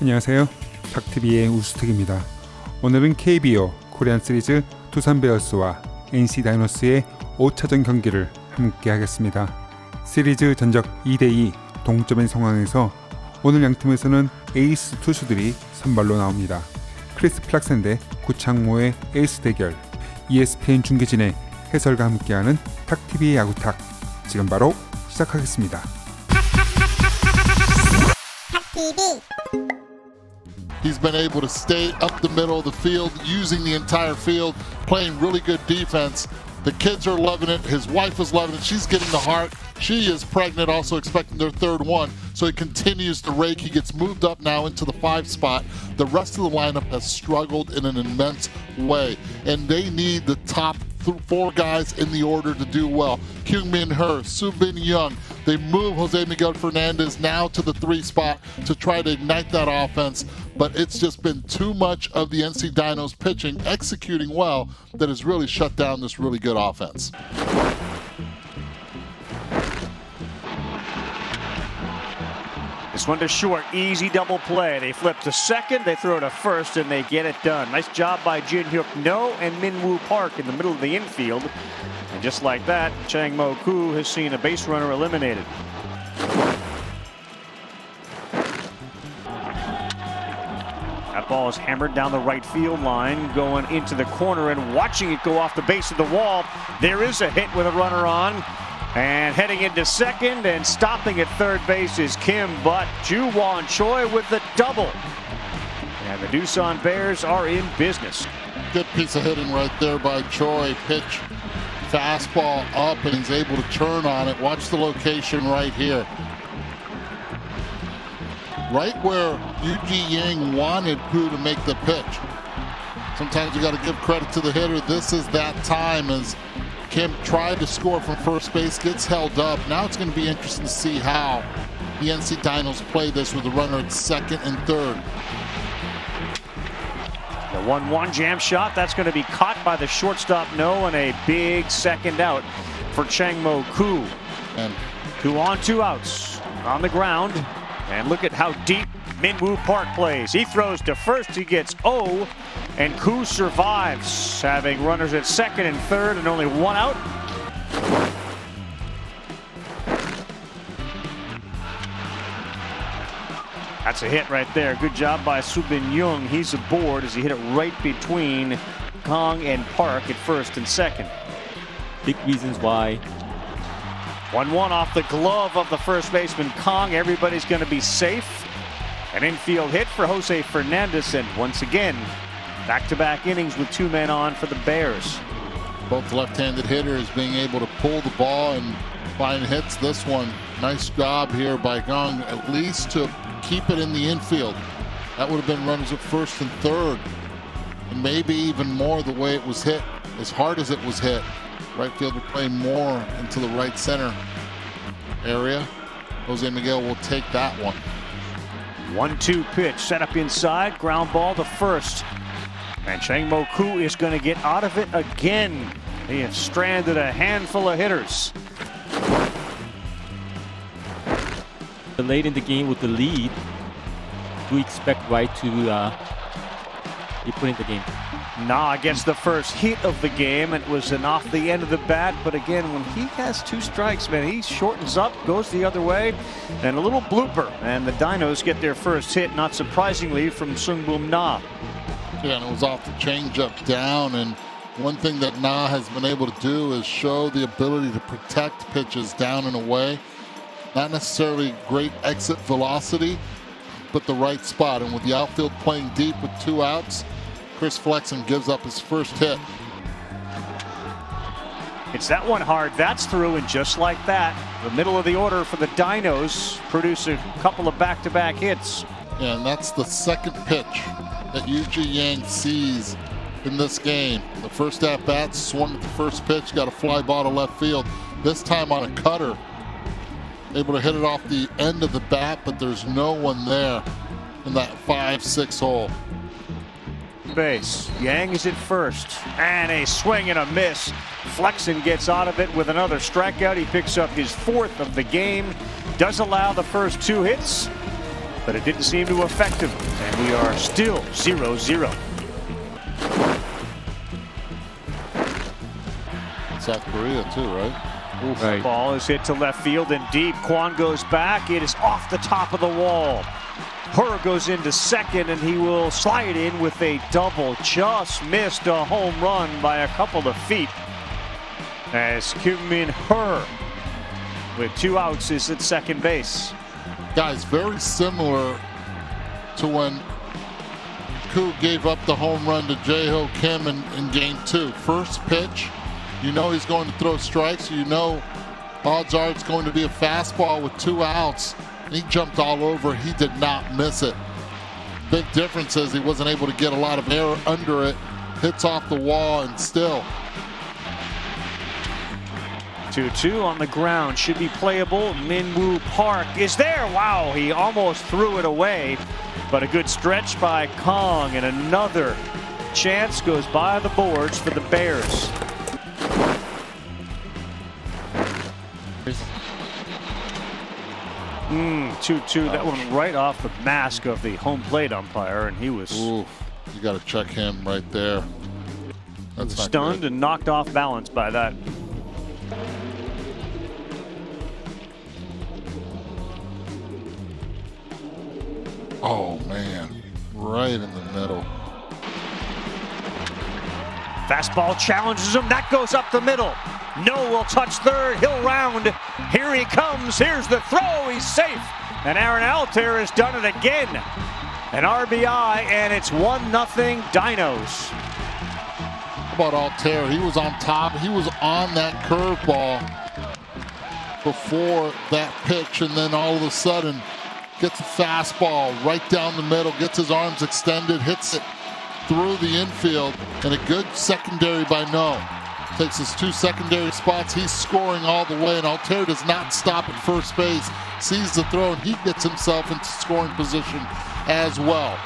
안녕하세요. 닥TV의 우수특입니다. 오늘은 KBO 코리안 시리즈 두산 베어스와 NC 다이노스의 5차전 경기를 함께 하겠습니다. 시리즈 전적 2대2 동점인 상황에서 오늘 양 팀에서는 에이스 투수들이 선발로 나옵니다. 크리스 플락센 대 구창모의 에이스 대결 ESPN 중계진의 해설과 함께하는 탁TV의 야구탁 지금 바로 시작하겠습니다. TV. He's been able to stay up the middle of the field, using the entire field, playing really good defense. The kids are loving it. His wife is loving it. She's getting the heart. She is pregnant, also expecting their third one. So he continues to rake. He gets moved up now into the five spot. The rest of the lineup has struggled in an immense way, and they need the top th- four guys in the order to do well. Kyung Min Her, Soo Bin Young. They move Jose Miguel Fernandez now to the three spot to try to ignite that offense, but it's just been too much of the NC Dinos pitching, executing well, that has really shut down this really good offense. This one to short, easy double play. They flip to second, they throw to first, and they get it done. Nice job by Jin Hyuk No and Min Woo Park in the middle of the infield. And just like that, Chang Mo Koo has seen a base runner eliminated. That ball is hammered down the right field line, going into the corner and watching it go off the base of the wall. There is a hit with a runner on. And heading into second and stopping at third base is Kim, but Ju Wan Choi with the double. And the Doosan Bears are in business. Good piece of hitting right there by Choi. Pitch fastball up and he's able to turn on it. Watch the location right here. Right where Yuji Yang wanted Koo to make the pitch. Sometimes you got to give credit to the hitter. This is that time as Kim tried to score from first base, gets held up. Now it's going to be interesting to see how the NC Dinos play this with a runner at second and third. The 1 1 jam shot, that's going to be caught by the shortstop No, and a big second out for Chang Mo Koo. And Two on, two outs on the ground. And look at how deep Minwoo Park plays. He throws to first, he gets O, and Koo survives, having runners at second and third and only one out. That's a hit right there. Good job by Subin Young. He's aboard as he hit it right between Kong and Park at first and second. big reasons why 1 1 off the glove of the first baseman Kong. Everybody's going to be safe. An infield hit for Jose Fernandez, and once again, back to back innings with two men on for the Bears. both left-handed hitters being able to pull the ball and find hits. This one, nice job here by Gong, at least to keep it in the infield. That would have been runners at first and third, and maybe even more the way it was hit, as hard as it was hit. Right fielder playing more into the right center area. Jose Miguel will take that one. 1 2 pitch set up inside, ground ball to first. And Chang Mo is going to get out of it again. He has stranded a handful of hitters. late in the game with the lead, do expect Wright to uh, be put in the game? Nah gets the first hit of the game. It was an off the end of the bat, but again, when he has two strikes, man, he shortens up, goes the other way, and a little blooper. And the Dinos get their first hit, not surprisingly, from Sung Boom Na. Yeah, and it was off the changeup down. And one thing that Na has been able to do is show the ability to protect pitches down and away. Not necessarily great exit velocity, but the right spot. And with the outfield playing deep with two outs, Chris Flexen gives up his first hit. It's that one hard. That's through, and just like that, the middle of the order for the Dinos produce a couple of back-to-back hits. And that's the second pitch that Yuji Yang sees in this game. The first at bat swung at the first pitch, got a fly ball to left field. This time on a cutter, able to hit it off the end of the bat, but there's no one there in that five-six hole. Base. Yang is at first. And a swing and a miss. Flexen gets out of it with another strikeout. He picks up his fourth of the game. Does allow the first two hits. but it didn't seem to affect him. And we are still 0 0. South Korea, too, right? Oof. Right. Ball is hit to left field and deep. Kwon goes back. It is off the top of the wall. Hur goes into second and he will slide in with a double. Just missed a home run by a couple of feet. As Kyungmin Hur with two outs is at second base. Guys, very similar to when Koo gave up the home run to Jae-Ho Kim in, in game two. First pitch, you know he's going to throw strikes. You know odds are it's going to be a fastball with two outs. He jumped all over. He did not miss it. Big difference is he wasn't able to get a lot of air under it. Hits off the wall and still 2-2 on the ground. Should be playable. Minwoo Park is there. Wow, he almost threw it away. But a good stretch by Kong and another chance goes by the boards for the Bears. Mm, 2-2. That one right off the mask of the home plate umpire, and he was Ooh, you got to check him right there. That's stunned and knocked off balance by that. Oh, man. Right in the middle. Fastball challenges him. That goes up the middle. No will touch third. He'll round. Here he comes. Here's the throw. He's safe. And Aaron Altherr has done it again. An RBI, and it's 1 0 Dinos. How about Altherr? He was on top. He was on that curveball before that pitch, and then all of a sudden gets a fastball right down the middle, gets his arms extended, hits it through the infield, and a good secondary by No. Takes his two secondary spots. He's scoring all the way, and Altherr does not stop at first base. Sees the throw, and he gets himself into scoring position as well.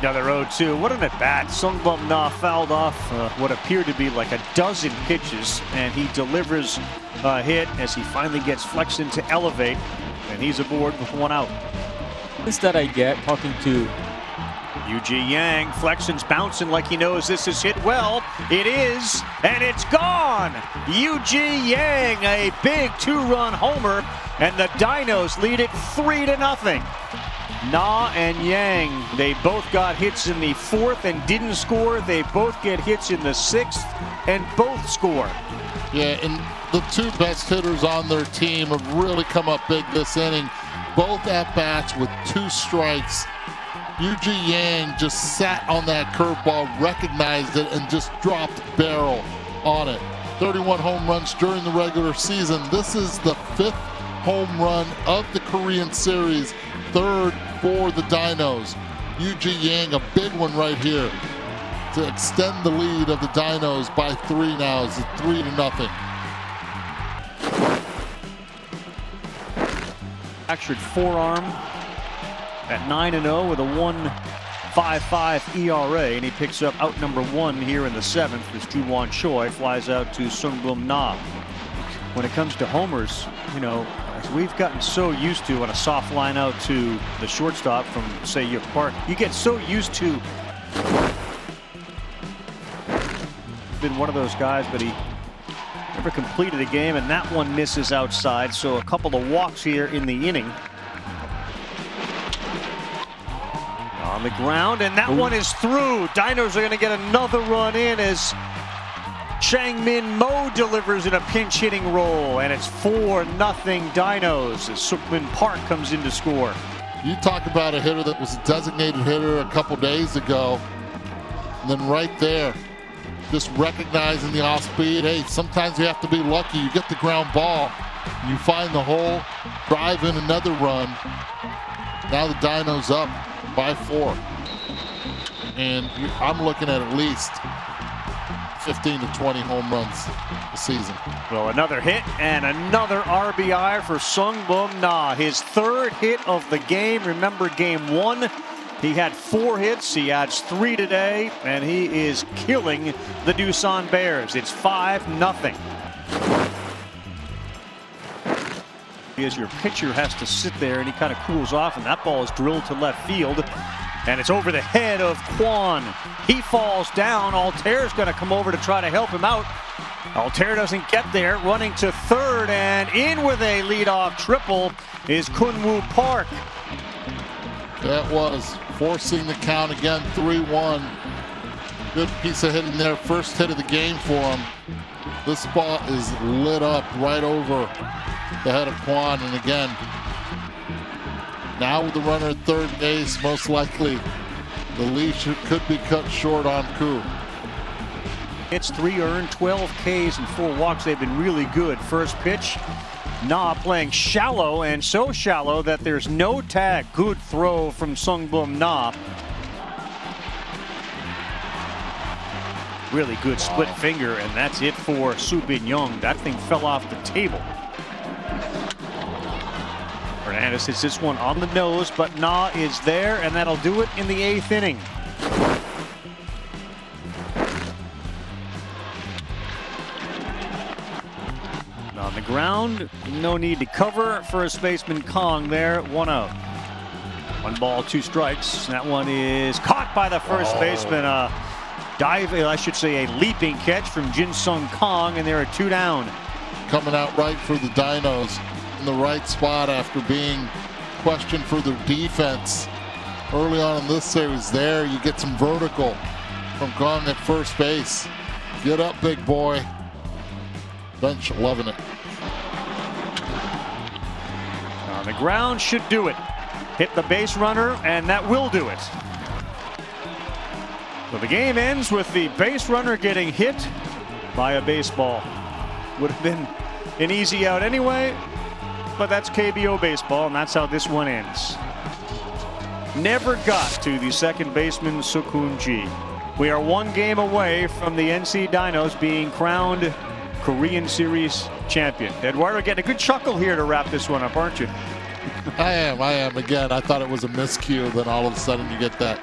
Another 0-2. What an at-bat. Sungbum Na fouled off uh, what appeared to be like a dozen pitches, and he delivers a hit as he finally gets Flexen to elevate, and he's aboard with one out. This that I get talking to Yu-Ji Yang, Flexen's bouncing like he knows this is hit well. It is, and it's gone. Yu-Ji Yang, a big two-run homer, and the Dinos lead it three to nothing. Na and Yang, they both got hits in the fourth and didn't score. They both get hits in the sixth and both score. Yeah, and the two best hitters on their team have really come up big this inning. Both at bats with two strikes. Yu-Ji Yang just sat on that curveball, recognized it, and just dropped barrel on it. 31 home runs during the regular season. This is the fifth home run of the Korean Series, third for the Dinos. Yu-Ji Yang, a big one right here to extend the lead of the Dinos by three now. It's three to nothing. Fractured forearm at 9 0 with a 1.55 ERA, and he picks up out number one here in the seventh as Ju-Hwan Choi flies out to Sungbum Na. When it comes to homers, you know, we've gotten so used to on a soft line out to the shortstop from, say, your park, you get so used to been one of those guys, but he never completed a game, and that one misses outside. So a couple of walks here in the inning. On the ground, and that Ooh. one is through. Dinos are going to get another run in as Chang Min Mo delivers in a pinch hitting role, and it's 4 nothing Dinos as Sukmin Park comes in to score. You talk about a hitter that was a designated hitter a couple days ago, and then right there, just recognizing the off speed. Hey, sometimes you have to be lucky. You get the ground ball, you find the hole, drive in another run. Now the Dinos up by four. And I'm looking at at least 15 to 20 home runs this season. Well, another hit and another RBI for Sungbum Na. His third hit of the game. Remember game one he had four hits. He adds three today, and he is killing the Doosan Bears. It's 5 nothing. As your pitcher has to sit there and he kind of cools off, and that ball is drilled to left field. And it's over the head of Kwan. He falls down. Altherr's going to come over to try to help him out. Altherr doesn't get there, running to third, and in with a leadoff triple is Kunwoo Park. That was forcing the count again, 3-1. Good piece of hitting there. First hit of the game for him. This spot is lit up right over the head of Kwan. And again, now with the runner at third base, most likely the leash could be cut short on Koo. It's three earned, 12 Ks and four walks. They've been really good. First pitch, Na playing shallow and so shallow that there's no tag. Good throw from Sungbum Na. Really good split finger, and that's it for Subin Young. That thing fell off the table. Hernandez hits this one on the nose, but Na is there, and that'll do it in the eighth inning. On the ground, no need to cover. First baseman Kong there, one out. One ball, two strikes. That one is caught by the first Oh. baseman. A dive, I should say, a leaping catch from Jin Sung Kong, and there are two down. Coming out right for the Dinos in the right spot after being questioned for their defense. Early on in this series there, you get some vertical from Kong at first base. Get up, big boy. Bench loving it. On the ground should do it. Hit the base runner, and that will do it. So the game ends with the base runner getting hit by a baseball. Would have been an easy out anyway, but that's KBO baseball, and that's how this one ends. Never got to the second baseman, Sukun Ji. We are one game away from the NC Dinos being crowned Korean Series champion. Eduardo getting a good chuckle here to wrap this one up, aren't you? I am, I am. Again, I thought it was a miscue. Then all of a sudden you get that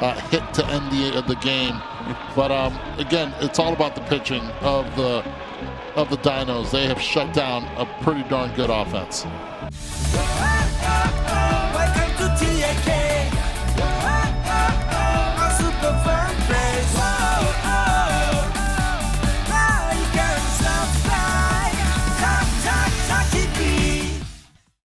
uh, hit to end the, the game. But um, again, it's all about the pitching of the of the Dinos. They have shut down a pretty darn good offense.